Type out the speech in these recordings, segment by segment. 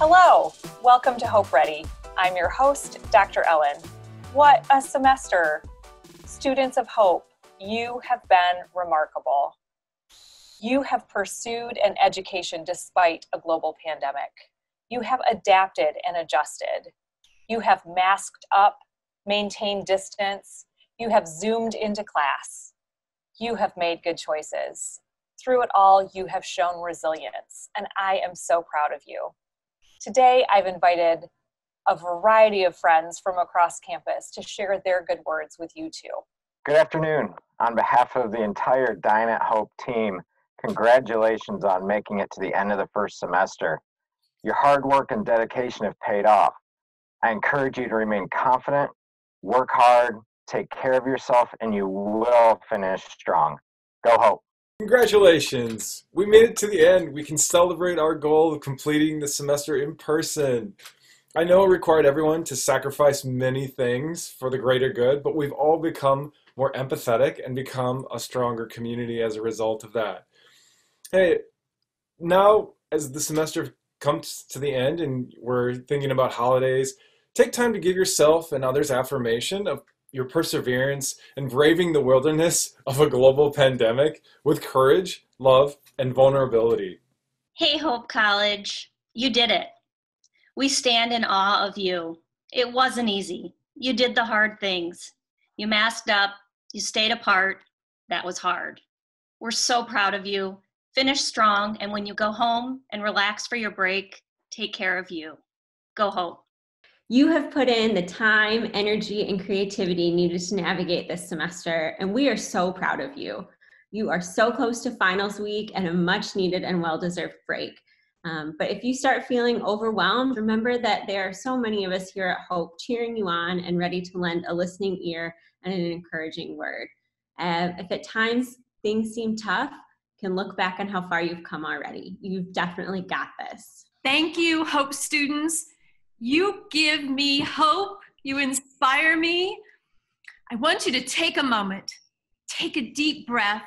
Hello, welcome to Hope Ready. I'm your host, Dr. Ellen. What a semester! Students of Hope, you have been remarkable. You have pursued an education despite a global pandemic. You have adapted and adjusted. You have masked up, maintained distance. You have zoomed into class. You have made good choices. Through it all, you have shown resilience, and I am so proud of you. Today, I've invited a variety of friends from across campus to share their good words with you too. Good afternoon. On behalf of the entire Dine at Hope team, congratulations on making it to the end of the first semester. Your hard work and dedication have paid off. I encourage you to remain confident, work hard, take care of yourself, and you will finish strong. Go Hope. Congratulations! We made it to the end. We can celebrate our goal of completing the semester in person. I know it required everyone to sacrifice many things for the greater good, but we've all become more empathetic and become a stronger community as a result of that. Hey, now as the semester comes to the end and we're thinking about holidays, take time to give yourself and others affirmation of your perseverance and braving the wilderness of a global pandemic with courage, love, and vulnerability. Hey, Hope College, you did it. We stand in awe of you. It wasn't easy. You did the hard things. You masked up, you stayed apart. That was hard. We're so proud of you. Finish strong, and when you go home and relax for your break, take care of you. Go Hope. You have put in the time, energy, and creativity needed to navigate this semester, and we are so proud of you. You are so close to finals week and a much needed and well deserved break. Um, but if you start feeling overwhelmed, remember that there are so many of us here at Hope cheering you on and ready to lend a listening ear and an encouraging word. Uh, if at times things seem tough, can look back on how far you've come already. You've definitely got this. Thank you, Hope students. You give me hope. You inspire me. I want you to take a moment, take a deep breath,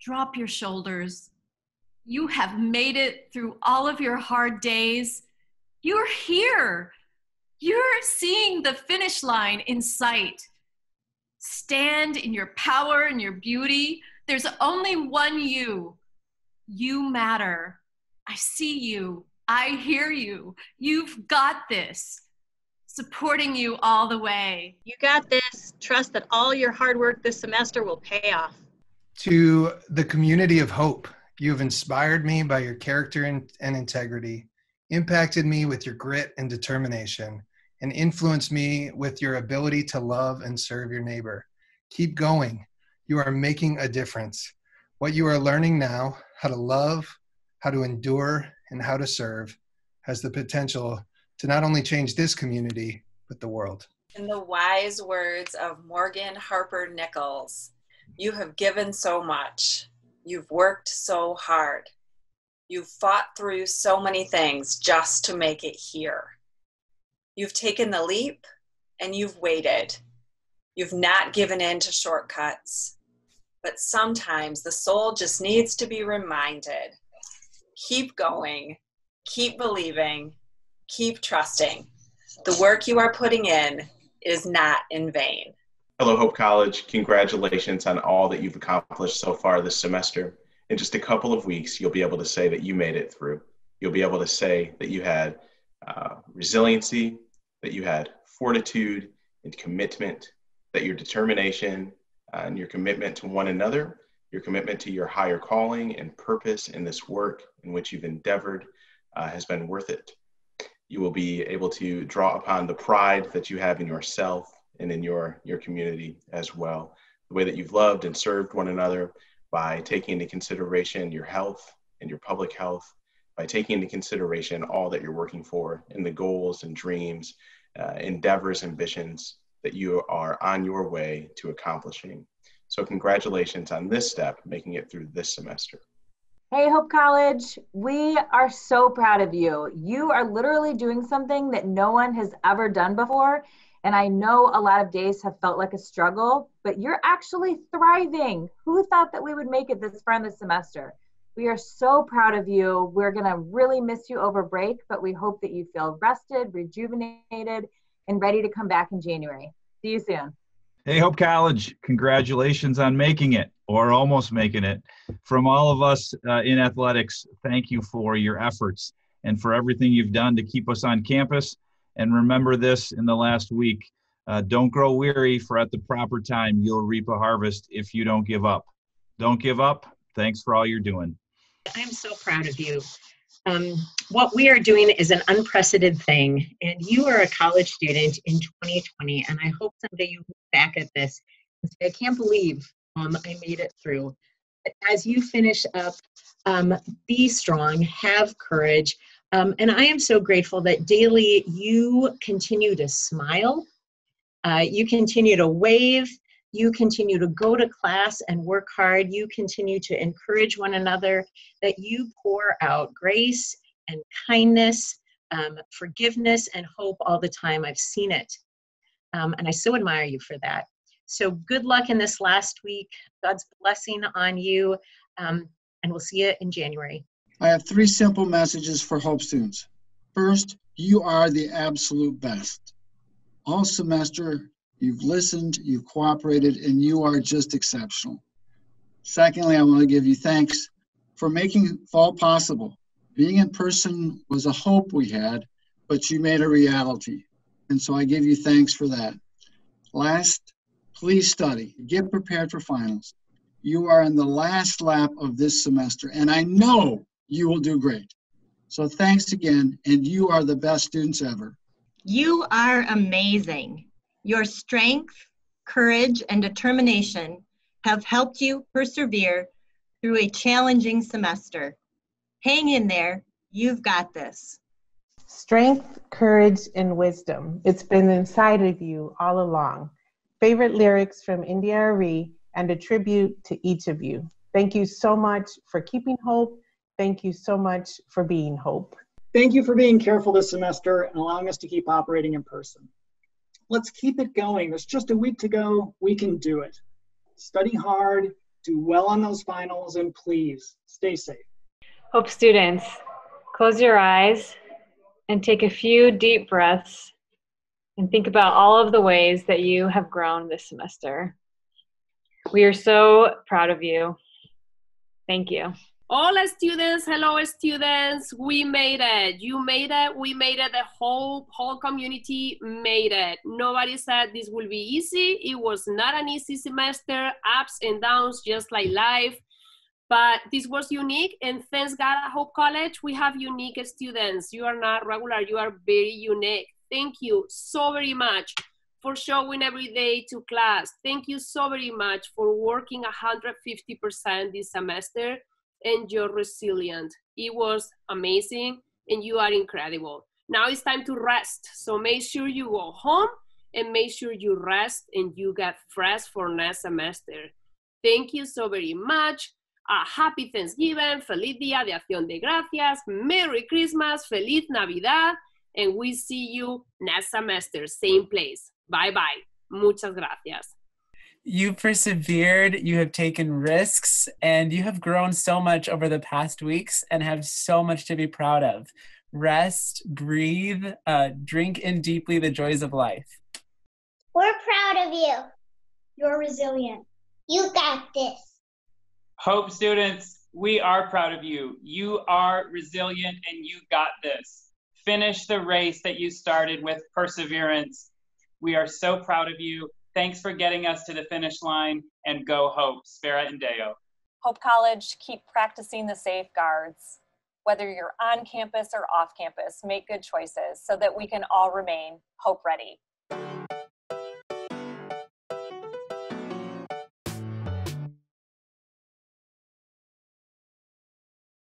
drop your shoulders. You have made it through all of your hard days. You're here. You're seeing the finish line in sight. Stand in your power and your beauty. There's only one you. You matter. I see you. I hear you. You've got this. Supporting you all the way. You got this. Trust that all your hard work this semester will pay off. To the community of hope, you have inspired me by your character and, and integrity, impacted me with your grit and determination, and influenced me with your ability to love and serve your neighbor. Keep going. You are making a difference. What you are learning now, how to love, how to endure, and how to serve has the potential to not only change this community, but the world. In the wise words of Morgan Harper Nichols, you have given so much. You've worked so hard. You've fought through so many things just to make it here. You've taken the leap and you've waited. You've not given in to shortcuts. But sometimes the soul just needs to be reminded keep going, keep believing, keep trusting. The work you are putting in is not in vain. Hello, Hope College. Congratulations on all that you've accomplished so far this semester. In just a couple of weeks, you'll be able to say that you made it through. You'll be able to say that you had uh, resiliency, that you had fortitude and commitment, that your determination uh, and your commitment to one another your commitment to your higher calling and purpose in this work in which you've endeavored uh, has been worth it. You will be able to draw upon the pride that you have in yourself and in your, your community as well. The way that you've loved and served one another by taking into consideration your health and your public health, by taking into consideration all that you're working for and the goals and dreams, uh, endeavors, ambitions that you are on your way to accomplishing. So congratulations on this step, making it through this semester. Hey, Hope College, we are so proud of you. You are literally doing something that no one has ever done before. And I know a lot of days have felt like a struggle, but you're actually thriving. Who thought that we would make it this far in the semester? We are so proud of you. We're going to really miss you over break, but we hope that you feel rested, rejuvenated, and ready to come back in January. See you soon. Hey, Hope College, congratulations on making it or almost making it. From all of us uh, in athletics, thank you for your efforts and for everything you've done to keep us on campus. And remember this in the last week uh, don't grow weary, for at the proper time, you'll reap a harvest if you don't give up. Don't give up. Thanks for all you're doing. I'm so proud of you. Um, what we are doing is an unprecedented thing, and you are a college student in 2020, and I hope someday you back at this and say, I can't believe um, I made it through. As you finish up, um, be strong, have courage, um, and I am so grateful that daily you continue to smile, uh, you continue to wave, you continue to go to class and work hard, you continue to encourage one another, that you pour out grace and kindness, um, forgiveness, and hope all the time. I've seen it. Um, and I so admire you for that. So good luck in this last week. God's blessing on you. Um, and we'll see you in January. I have three simple messages for Hope students. First, you are the absolute best. All semester, you've listened, you've cooperated, and you are just exceptional. Secondly, I want to give you thanks for making fall possible. Being in person was a hope we had, but you made a reality. And so I give you thanks for that. Last, please study. Get prepared for finals. You are in the last lap of this semester, and I know you will do great. So thanks again, and you are the best students ever. You are amazing. Your strength, courage, and determination have helped you persevere through a challenging semester. Hang in there, you've got this. Strength, courage, and wisdom. It's been inside of you all along. Favorite lyrics from India Arie and a tribute to each of you. Thank you so much for keeping hope Thank you so much for being Hope. Thank you for being careful this semester and allowing us to keep operating in person. Let's keep it going. There's just a week to go. We can do it. Study hard, do well on those finals, and please stay safe. Hope students, close your eyes and take a few deep breaths and think about all of the ways that you have grown this semester. We are so proud of you. Thank you. All students. Hello students. We made it. You made it. We made it. The whole whole community made it. Nobody said this will be easy. It was not an easy semester. Ups and downs just like life but this was unique and thanks god at hope college we have unique students you are not regular you are very unique thank you so very much for showing every day to class thank you so very much for working 150% this semester and you're resilient. It was amazing and you are incredible. Now it's time to rest. So make sure you go home and make sure you rest and you get fresh for next semester. Thank you so very much. A happy Thanksgiving, Feliz Día de Acción de Gracias, Merry Christmas, Feliz Navidad, and we see you next semester, same place. Bye bye. Muchas gracias you persevered, you have taken risks, and you have grown so much over the past weeks and have so much to be proud of. Rest, breathe, uh, drink in deeply the joys of life. We're proud of you. You're resilient. You got this. Hope students, we are proud of you. You are resilient and you got this. Finish the race that you started with perseverance. We are so proud of you Thanks for getting us to the finish line and go Hope, Spera in Deo. Hope College, keep practicing the safeguards. Whether you're on campus or off campus, make good choices so that we can all remain hope ready.